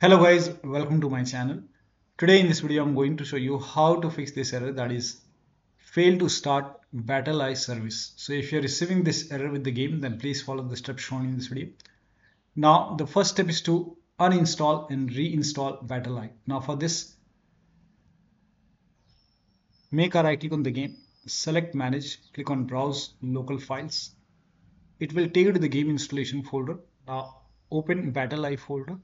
Hello guys, welcome to my channel. Today in this video I'm going to show you how to fix this error that is fail to start BattlEye service. So if you're receiving this error with the game then please follow the steps shown in this video. Now the first step is to uninstall and reinstall BattlEye. Now for this make a right click on the game, select manage, click on browse local files. It will take you to the game installation folder. Now open BattlEye folder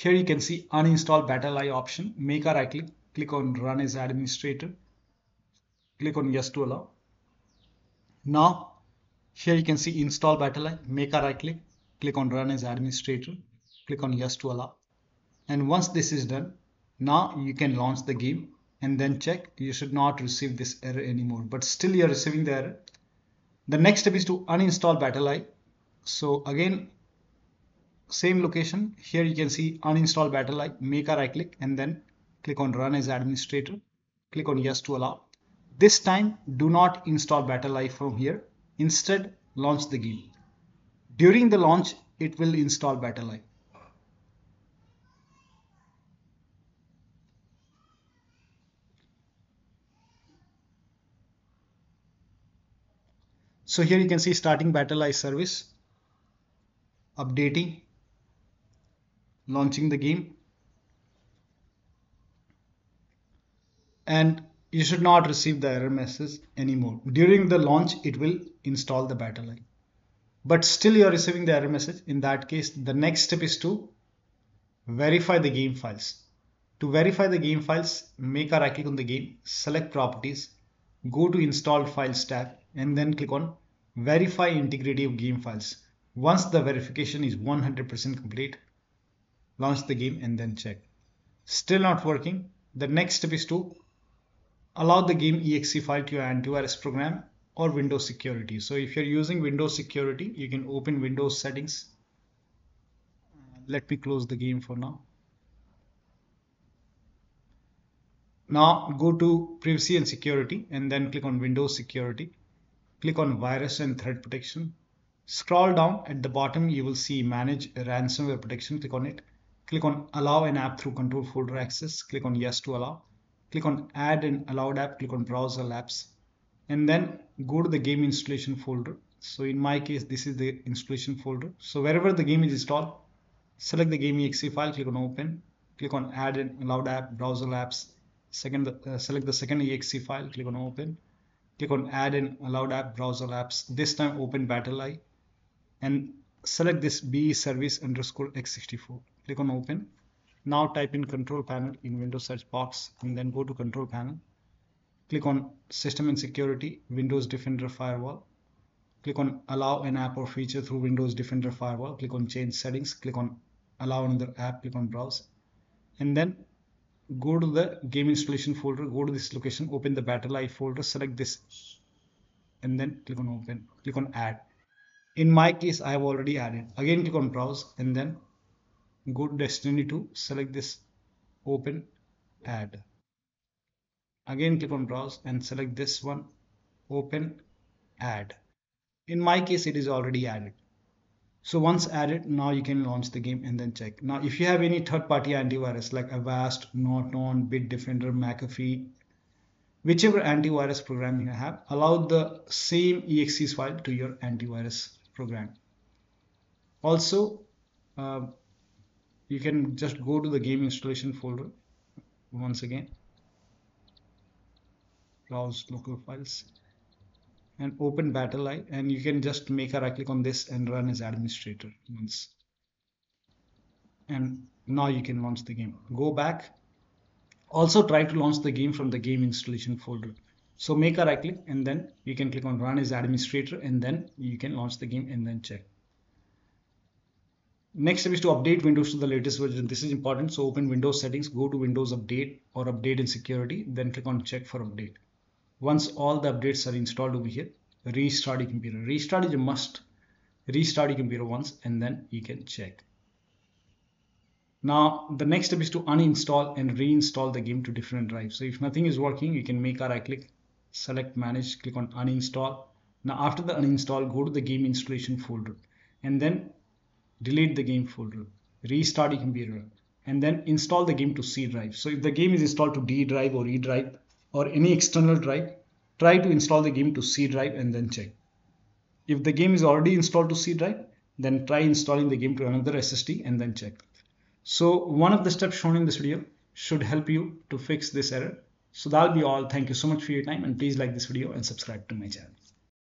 here you can see uninstall BattlEye option. Make a right click, click on run as administrator. Click on yes to allow. Now here you can see install BattlEye. Make a right click, click on run as administrator. Click on yes to allow. And once this is done, now you can launch the game and then check you should not receive this error anymore but still you're receiving the error the next step is to uninstall BattlEye so again same location. Here you can see uninstall BattlEye make a right click and then click on run as administrator. Click on yes to allow. This time do not install BattlEye from here. Instead launch the game. During the launch it will install BattlEye so here you can see starting BattlEye service updating launching the game and you should not receive the error message anymore. During the launch, it will install the BattlEye. But still you're receiving the error message. In that case, the next step is to verify the game files. To verify the game files, make a right click on the game, select properties, go to installed files tab and then click on verify integrity of game files. Once the verification is 100% complete, launch the game and then check. Still not working. The next step is to allow the game exe file to your antivirus program or Windows security. So if you're using Windows security, you can open Windows settings. Let me close the game for now. Now go to privacy and security and then click on Windows security. Click on virus and threat protection. Scroll down at the bottom, you will see manage ransomware protection. Click on it click on allow an app through control folder access. Click on yes to allow. Click on add an allowed app. Click on browser apps. And then go to the game installation folder. So in my case this is the installation folder. So wherever the game is installed select the game exe file click on open. Click on add an allowed app browser apps. Second uh, select the second exe file click on open. Click on add an allowed app browser apps. This time open BattlEye and select this be service underscore x64 click on open. Now type in control panel in windows search box and then go to control panel. Click on system and security windows defender firewall. Click on allow an app or feature through windows defender firewall. Click on change settings. Click on allow another app. Click on browse. And then go to the game installation folder. Go to this location. Open the BattlEye folder. Select this. And then click on open. Click on add. In my case I have already added. Again click on browse and then go to destiny 2 select this open add again click on browse and select this one open add. In my case it is already added. So once added now you can launch the game and then check. Now if you have any third-party antivirus like avast norton bitdefender mcafee whichever antivirus program you have allow the same exe file to your antivirus program. Also uh, you can just go to the game installation folder once again. Browse local files and open BattlEye and you can just make a right click on this and run as administrator once. And now you can launch the game. Go back. Also try to launch the game from the game installation folder. So make a right click and then you can click on run as administrator and then you can launch the game and then check Next step is to update Windows to the latest version. This is important. So open Windows settings, go to Windows Update or Update in Security, then click on Check for Update. Once all the updates are installed over here, restart your computer. Restart is a must. Restart your computer once and then you can check. Now the next step is to uninstall and reinstall the game to different drives. So if nothing is working, you can make a right click, select manage, click on uninstall. Now after the uninstall, go to the game installation folder and then delete the game folder, restart your computer and then install the game to C drive. So if the game is installed to D drive or E drive or any external drive, try to install the game to C drive and then check. If the game is already installed to C drive, then try installing the game to another SSD and then check. So one of the steps shown in this video should help you to fix this error. So that'll be all. Thank you so much for your time and please like this video and subscribe to my channel.